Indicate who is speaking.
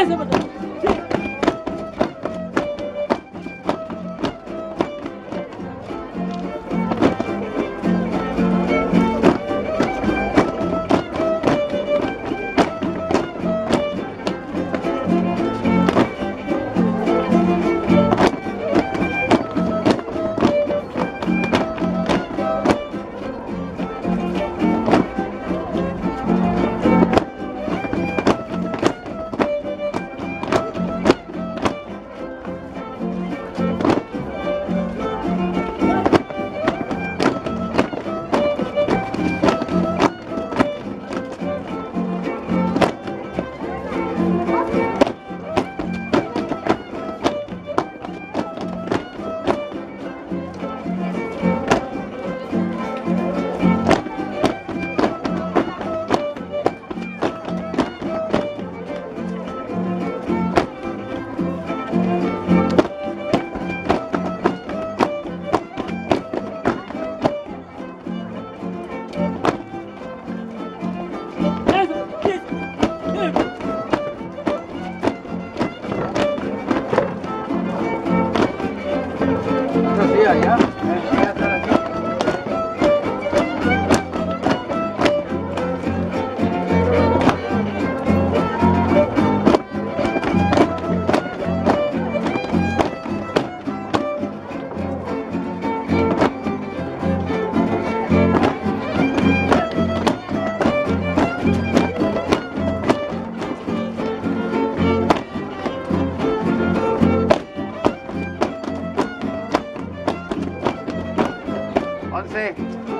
Speaker 1: ऐसे बता
Speaker 2: 对。